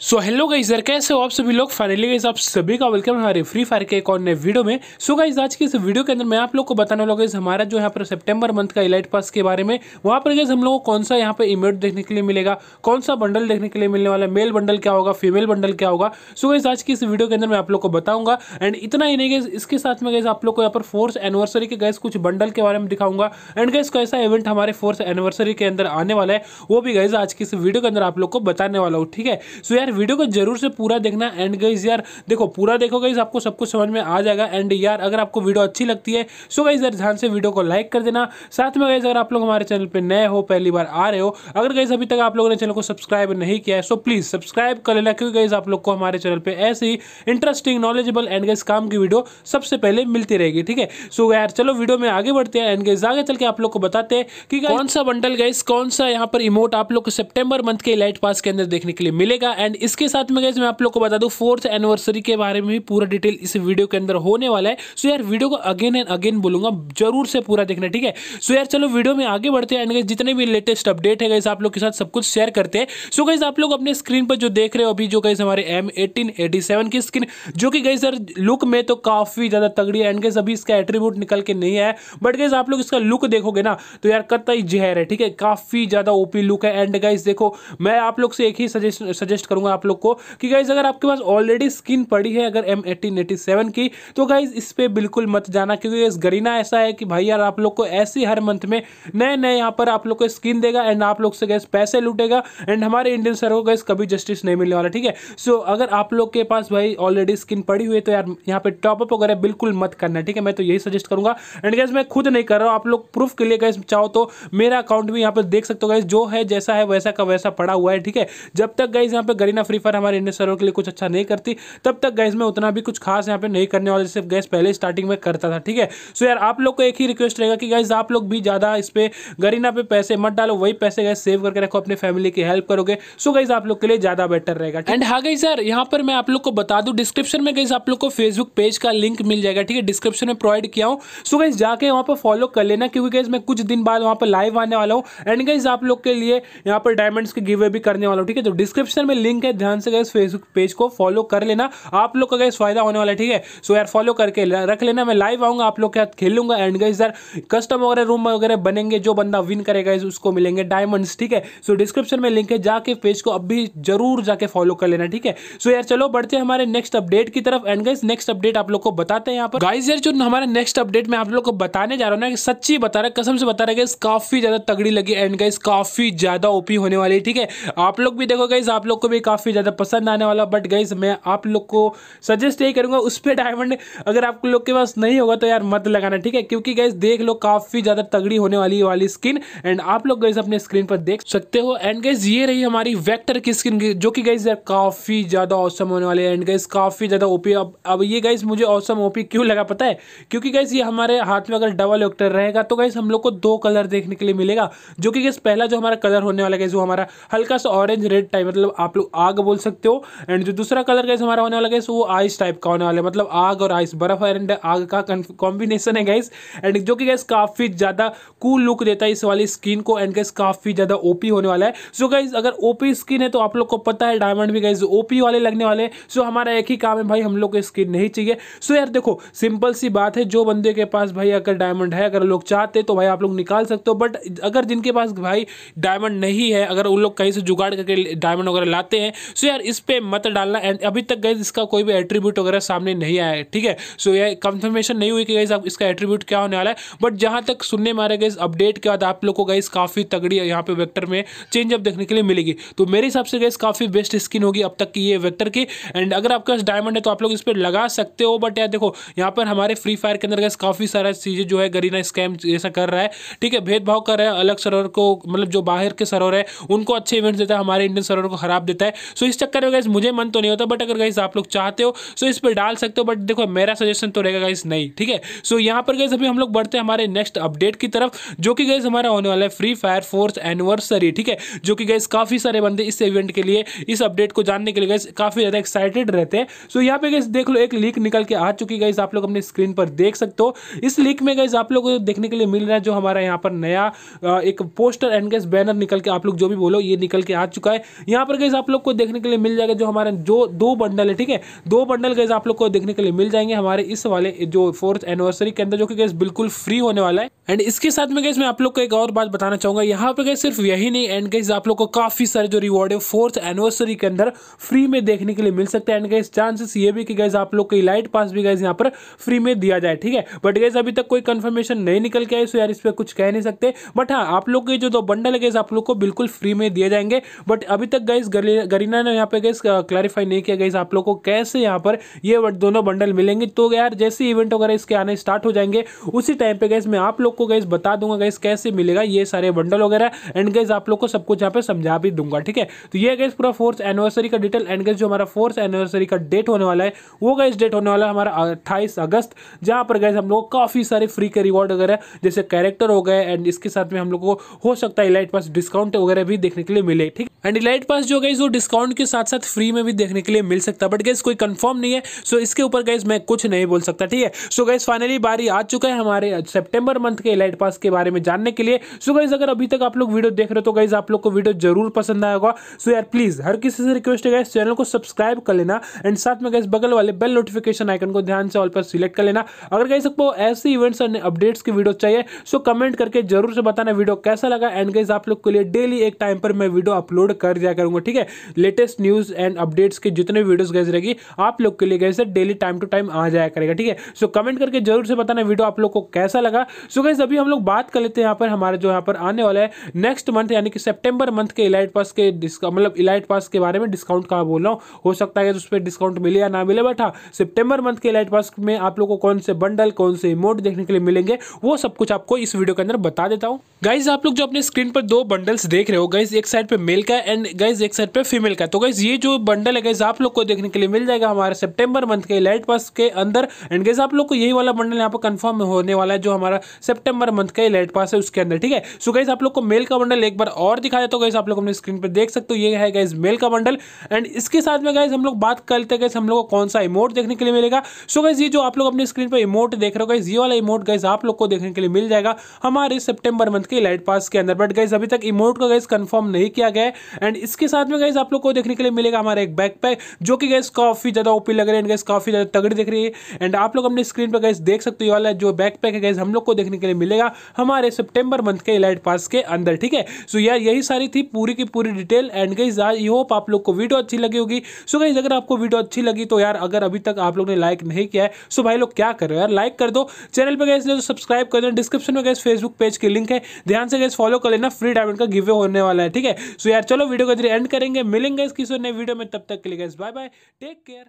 So hello guys यार कैसे हो आप सभी लोग? फाइनली गाइस आप सभी का वेलकम हमारे फ्री फायर के एक और नए वीडियो में। सो so गाइस आज की इस वीडियो के अंदर मैं आप लोग को बताने वाला हूँ हमारा जो यहाँ पर सितंबर मंथ का इलाइट पास के बारे में, वहाँ पर गाइस हम लोगों को कौन सा यहाँ पे इमेट देखने के लिए मिलेगा, कौन सा बंडल देखने के लिए मिलने वाला मेल बंडल क्या होगा फीमेल बंडल क्या होगा? सो गाइस आज की इस वीडियो के अंदर मैं आप लोग को बताऊँगा। एंड इतना ही नहीं गैस इसके साथ में गैस आप लोग को यहाँ पर फोर्थ एनिवर्सरी के गैस कुछ बंडल के बारे में दिखाऊँगा। एंड गैस कैसा इवेंट हमारे फोर्थ एनिवर्सरी के अंदर आने वाला है, वो भी गैस आज की इस वीडियो के अंदर आप लोग को बताने वाला हूँ, ठीक है? सो वीडियो को ज़रूर से पूरा देखना। एंड गाइज़ यार, देखो, पूरा देखो गाइज़ आपको सब कुछ समझ में आ जाएगा। एंड यार, अगर आपको वीडियो अच्छी लगती है सो गाइज़ यार, ध्यान से वीडियो को लाइक कर देना। साथ में गाइज़ अगर आप लोग हमारे चैनल पर नए हो, पहली बार आ रहे हो, अगर गाइज़ अभी तक आप लोगों ने चैनल को सब्सक्राइब नहीं किया है सो प्लीज़ सब्सक्राइब कर लेना, क्योंकि गाइज़ आप लोग को हमारे चैनल पर ऐसे ही इंटरेस्टिंग नॉलेजेबल एंड गाइज़ काम की वीडियो सबसे पहले मिलती रहेगी, ठीक है? सो यार, चलो वीडियो में आगे बढ़ते हैं। एंड गाइज़ आगे चल के आप लोग को बताते हैं कि कौन सा बंडल गाइज़ कौन सा यहाँ पर इमोट आप लोग को सितंबर मंथ के लाइट पास के अंदर देखने के लिए मिलेगा। एंड इसके साथ में गाइज़ मैं आप लोग को बता दूँ फोर्थ एनिवर्सरी के बारे में भी पूरा डिटेल इस वीडियो के अंदर होने वाला है। सो यार वीडियो को अगेन एंड अगेन बोलूँगा, ज़रूर से पूरा देखना, ठीक है? सो यार, चलो वीडियो में आगे बढ़ते हैं एंड जितने भी लेटेस्ट अपडेट है गाइस आप लोग के साथ सब कुछ शेयर करते हैं। सो गाइस आप लोग अपने स्क्रीन पर जो देख रहे हो अभी, जो गाइस हमारे एम की स्क्रीन जो कि गाइस सर लुक में तो काफ़ी ज़्यादा तगड़ी है एंड गाइस अभी इसका एट्रीब्यूट निकल के नहीं है बट गाइस आप लोग इसका लुक देखोगे ना तो यार कतई जहर है, ठीक है? काफ़ी ज़्यादा ओपी लुक है एंड गाइस देखो, मैं आप लोग से एक ही सजेस्ट सजेस्ट करूँगा आप लोग को कि गाइस अगर आपके पास ऑलरेडी स्किन पड़ी है, अगर एम एटीन की तो गाइज़ इस पर बिल्कुल मत जाना क्योंकि इस गरीना ऐसा है कि भाई यार, आप लोग को ऐसे हर मंथ में नए नए यहाँ पर आप लोग को स्किन देगा एंड आप लोग से गैस पैसे लूटेगा एंड हमारे इंडियन सर को गैस कभी जस्टिस नहीं मिलने वाला, ठीक है? सो अगर आप लोग के पास भाई ऑलरेडी स्किन पड़ी हुई है तो यार, यहाँ पे टॉपअप वगैरह बिल्कुल मत करना, ठीक है? मैं तो यही सजेस्ट करूँगा। एंड गैस मैं खुद नहीं कर रहा हूँ, आप लोग प्रूफ के लिए गैस चाहो तो मेरा अकाउंट भी यहाँ पर देख सकते हो गैस जो है जैसा है वैसा का वैसा पड़ा हुआ है, ठीक है? जब तक गैस यहाँ पर गरीना फ्री फायर हमारे इंडियन सर्वर के लिए कुछ अच्छा नहीं करती। तब तक गैस में उतना भी कुछ खास यहाँ पे नहीं करने वाले जैसे गैस पहले स्टार्टिंग में करता था, ठीक है? सो यार, आप लोग को एक ही रिक्वेस्ट रहेगा कि गैस आप लोग भी ज़्यादा इस पर गरीना पे पैसे मत डालो, वही पैसे गैस सेव करके रखो, अपने फैमिली की हेल्प करोगे। सो गैस आप लोग के लिए ज़्यादा बेटर रहेगा एंड हाँ? गई सर यहाँ पर मैं आप लोग को बता दूँ डिस्क्रिप्शन में गई आप लोग को फेसबुक पेज का लिंक मिल जाएगा, ठीक है? डिस्क्रिप्शन में प्रोवाइड किया हूँ। सो गैस जाके वहाँ पर फॉलो कर लेना, क्योंकि गैस मैं कुछ दिन बाद वहाँ पर लाइव आने वाला हूँ। एंड गैस आप लोग के लिए यहाँ पर डायमंड्स के गिवे भी करने वाला हूँ, ठीक है? तो डिस्क्रिप्शन में लिंक है ध्यान से गैस फेसबुक पेज को फॉलो कर लेना। आप लोग का गैस फ़ायदा होने वाला है, ठीक है? सो यार फॉलो करके रख लेना। मैं लाइव आऊँगा, आप लोग के साथ खेलूँगा। एंड गाइस यार कस्टम वगैरह रूम वगैरह बनेंगे, जो बंदा विन करेगा उसको मिलेंगे डायमंड्स ठीक है? सो डिस्क्रिप्शन में लिंक है, जाके पेज को अभी ज़रूर जाके फॉलो कर लेना, ठीक है? सो यार चलो, बढ़ते हमारे नेक्स्ट अपडेट की तरफ़। एंड गाइस नेक्स्ट अपडेट आप लोग को बताते हैं यहाँ पर। गाइस यार, जो हमारा नेक्स्ट अपडेट मैं आप लोग को बताने जा रहा हूँ ना, सच्ची बता रहा, कसम से बता रहा है काफ़ी ज़्यादा तगड़ी लगी। एंड गाइस काफ़ी ज़्यादा ओपी होने वाली ठीक है? आप लोग भी देखो गाइस आप लोग को भी काफ़ी ज़्यादा पसंद आने वाला बट गाइस मैं आप लोग को सजेस्ट यही करूँगा, उस पर डायमंड अगर आप लोग के पास नहीं होगा तो यार मत लगाना, ठीक है? क्योंकि गैस देख लो, काफ़ी ज़्यादा तगड़ी होने वाली वाली स्किन एंड आप लोग गैस अपने स्क्रीन पर देख सकते हो। एंड गैस ये रही हमारी वेक्टर की स्किन जो कि गैस यार काफ़ी ज़्यादा औसम होने वाली है। एंड गैस काफ़ी ज़्यादा ओपी अब अब ये गैस मुझे औसम ओपी क्यों लगा पता है? क्योंकि गैस ये हमारे हाथ में अगर डबल वेक्टर रहेगा तो गैस हम लोग को दो कलर देखने के लिए मिलेगा, जो कि गैस पहला जो हमारा कलर होने वाला गैस वो हमारा हल्का सा ऑरेंज रेड टाइप मतलब आप लोग आग बोल सकते हो। एंड जो दूसरा कलर गैस हमारा होने वाला गैस वो आइस टाइप का होने वाला है। मतलब आग और आइस बर्फ़ एंड आग का कॉम्बिनेशन है गाइस एंड जो कि गैस काफ़ी ज़्यादा कूल लुक देता है इस वाली स्किन को एंड गैस काफ़ी ज़्यादा ओपी होने वाला है। सो गाइस अगर ओपी स्किन है तो आप लोग को पता है डायमंड भी गाइस ओपी वाले लगने वाले सो हमारा एक ही काम है भाई, हम लोग को स्किन नहीं चाहिए। सो यार देखो सिंपल सी बात है, जो बंदे के पास भाई अगर डायमंड है, अगर लोग चाहते तो भाई आप लोग निकाल सकते हो। बट अगर जिनके पास भाई डायमंड नहीं है, अगर उन लोग कहीं से जुगाड़ करके डायमंड वगैरह लाते हैं सो यार, इस पे मत डालना। एंड अभी तक गैस इसका कोई भी एट्रीब्यूट वगैरह सामने नहीं आया है, ठीक है? सो ये कंफर्मेशन नहीं हुई कि गाइज़ इसका एट्रीब्यूट क्या होने वाला है। बट जहाँ तक सुनने में आ रहा है अपडेट के बाद आप लोग को गाइज़ काफ़ी तगड़ी यहाँ पे वेक्टर में चेंज अप देखने के लिए मिलेगी। तो मेरे हिसाब से गाइज़ काफ़ी बेस्ट स्किन होगी अब तक की ये वेक्टर की। एंड अगर आपके पास डायमंड है तो आप लोग इस पर लगा सकते हो। बट यार, देखो, यहाँ पर हमारे फ्री फायर के अंदर गैस काफ़ी सारा चीज़ें जो है गरीना स्कैम ऐसा कर रहा है, ठीक है? भेदभाव कर रहा है, अलग सर्वर को मतलब जो बाहर के सर्वर है, उनको अच्छे इवेंट्स देता है, हमारे इंडियन सर्वर को खराब देता है। सो इस चक्कर में गैस मुझे मन तो नहीं होता बट अगर गाइज़ आप लोग चाहते हो सो इस पर डाल सकते हो बट देखो, मेरा सजेशन तो रहेगा गाइस नहीं, ठीक है? सो यहाँ पर गए अभी हम लोग बढ़ते हैं हमारे नेक्स्ट अपडेट की तरफ़, जो कि गए हमारा होने वाला है फ्री फायर फोर्थ एनिवर्सरी ठीक है? जो कि गए काफ़ी सारे बंदे इस इवेंट के लिए, इस अपडेट को जानने के लिए गए काफ़ी ज़्यादा एक्साइटेड रहते हैं। सो यहाँ पे गए देख लो, एक लीक निकल के आ चुकी गई आप लोग अपने स्क्रीन पर देख सकते हो। इस लीक में गए आप लोग को देखने के लिए मिल रहा है जो हमारा यहाँ पर नया एक पोस्टर एंड गैस बैनर निकल के आप लोग जो भी बोलो, ये निकल के आ चुका है। यहाँ पर गए आप लोग को देखने के लिए मिल जाएगा जो हमारे जो दो बंडल है, ठीक है? दो बंडल गैस आप लोग को देखने के लिए मिल जाएँगे हमारे इस वाले जो फोर्थ एनिवर्सरी के अंदर, जो कि गैस बिल्कुल फ्री होने वाला है। एंड इसके साथ में गैस मैं आप लोग को एक और बात बताना चाहूँगा। यहाँ पे गैस सिर्फ़ यही नहीं एंड गैस आप लोग को काफ़ी सारे जो रिवॉर्ड है फोर्थ एनिवर्सरी के अंदर फ्री में देखने के लिए मिल सकते हैं। एंड गैस चांसेस ये भी कि गैस आप लोग को लाइट पास भी गैस यहाँ पर फ्री में दिया जाए, ठीक है? बट गैस अभी तक कोई कंफर्मेशन नहीं निकल के आए सो यार इस पर कुछ कह नहीं सकते। बट हाँ आप लोग के जो दो बंडल है गैस आप लोग को बिल्कुल फ्री में दिए जाएँगे। बट अभी तक गैस गरीना ने यहाँ पे गैस क्लैरिफाई नहीं किया गैस आप लोग को कैसे यहाँ पर ये दोनों बंडल मिलेंगे। तो यार, जैसे इवेंट वगैरह इसके आने स्टार्ट हो जाएँगे, उसी टाइम पे गैस मैं आप लोग को गैस बता दूँगा गैस कैसे मिलेगा ये सारे बंडल वगैरह एंड गैस आप लोग को सब कुछ यहाँ पे समझा भी दूँगा, ठीक है? तो ये गैस पूरा फोर्थ एनिवर्सरी का डिटेल एंड गैस जो हमारा फोर्थ एनिवर्सरी का डेट होने वाला है, वो गैस डेट होने वाला है हमारा अट्ठाईस अगस्त, जहाँ पर गैस हम लोग काफ़ी सारे फ्री के रिवॉर्ड वगैरह, जैसे कैरेक्टर हो गए एंड इसके साथ में हम लोग को हो सकता है इलाइट पास डिस्काउंट वगैरह भी देखने के लिए मिले, ठीक? एंड इलाइट पास जो गैस वो डिस्काउंट के साथ साथ फ्री में भी देखने के लिए मिल सकता है बट गैस कोई कंफर्म नहीं है सो इसके ऊपर गैस मैं कुछ नहीं बोल सकता, ठीक है? सो गैस फाइनली बारी आ चुका है हमारे सेप्टेम्बर मंथ के इलाइट पास के बारे में जानने के लिए। सो गैस अगर अभी तक आप लोग वीडियो देख रहे हो तो गैस आप लोग को वीडियो ज़रूर पसंद आएगा होगा। सो यार प्लीज़ हर किसी से रिक्वेस्ट है गैस चैनल को सब्सक्राइब कर लेना। एंड साथ में गैस बगल वाले बेल नोटिफिकेशन आइकन को ध्यान से ऑल पर सिलेक्ट कर लेना। अगर गैस आपको ऐसे इवेंट्स एंड अपडेट्स की वीडियो चाहिए सो कमेंट करके ज़रूर से बताना वीडियो कैसा लगा। एंड गैस आप लोग के लिए डेली एक टाइम पर मैं वीडियो अपलोड कर दिया करूँगा, ठीक है? लेटेस्ट न्यूज़ एंड अपडेट्स के जितने वीडियोस गैस रहेगी, आप लोग के लिए guys daily time to time आ जाया करेगा, ठीक है? सो कमेंट करके ज़रूर से बताना वीडियो आप लोग को कैसा लगा। सो गैस अभी हम लोग बात कर लेते हैं यहाँ पर, हमारे जो यहाँ पर आने वाला है नेक्स्ट मंथ यानी कि सेप्टेम्बर मंथ के इलाइट पास के मतलब इलाइट पास के बारे में डिस्काउंट कहा बोल रहा हूँ? हो सकता है उस पर डिस्काउंट मिले या ना मिले बट हाँ सितंबर मंथ के इलाइट पास में आप लोग को कौन से बंडल कौन से इमोट देखने के लिए मिलेंगे, वो सब कुछ आपको इस वीडियो के अंदर बता देता हूँ। गाइज़ आप लोग जो अपने स्क्रीन पर दो बंडल्स देख रहे हो गाइज़ एक साइड पे मेल का एंड गाइज़ एक साइड पे फीमेल का तो गाइज़ ये जो बंडल है गाइज़ आप लोग को देखने के लिए मिल जाएगा हमारे सितंबर मंथ के इलाइट पास के अंदर। एंड गाइज़ आप लोग को यही वाला बंडल यहाँ पर कंफर्म होने वाला है, जो हमारा सितंबर मंथ का ही लाइट पास है उसके अंदर, ठीक है? सो गाइज़ आप लोग को मेल का बंडल एक बार और दिखा देता तो गाइज़ आप लोग अपने स्क्रीन पर देख सकते हो, ये है गाइज़ मेल का बंडल एंड इसके साथ में गाइज़ हम लोग बात करते हैं हम लोग को कौन सा इमोट देखने के लिए मिलेगा। सो गाइज़ ये जो आप लोग अपने स्क्रीन पर इमोट देख रहे हो गाइज़ ये वाला इमोट गाइज़ आप लोग को देखने के लिए मिल जाएगा हमारे सितंबर मंथ के लाइट पास के अंदर। बट गाइज़ अभी तक इमोट का गाइज़ कंफर्म नहीं किया गया है एंड इसके साथ में गाइज़ आप लोग को देखने के लिए मिलेगा हमारा एक बैक पैक जो कि गाइज़ काफ़ी ज़्यादा ओपी लग रहे हैं गाइज़ काफ़ी ज़्यादा तगड़ी दिख रही है एंड आप लोग अपने स्क्रीन पर गाइज़ देख सकते हो वाला जो बैकपैक है गाइज़ हम लोग को देखने के लिए मिलेगा हमारे सितंबर मंथ के लाइट पास के अंदर, ठीक है? सो यार, यही सारी थी पूरी की पूरी detail and guys I hope आप लोग को वीडियो अच्छी लगी होगी। सो गाइज़ अगर आपको वीडियो अच्छी लगी तो यार, अगर अभी तक आप लोग ने लाइक नहीं किया है सो भाई लोग क्या कर रहे हो यार? लाइक कर दो। चैनल पर गए सब्सक्राइब कर दो डिस्क्रिप्शन में गए फेसबुक पेज की लिंक है। ध्यान से गए फॉलो कर लेना फ्री डायमंड का गिवे होने वाला है, ठीक है? सो यार, चलो वीडियो को एंड करेंगे। मिलेंगे किसी नए वीडियो में, तब तक के लिए गए बाय बाय टेक केयर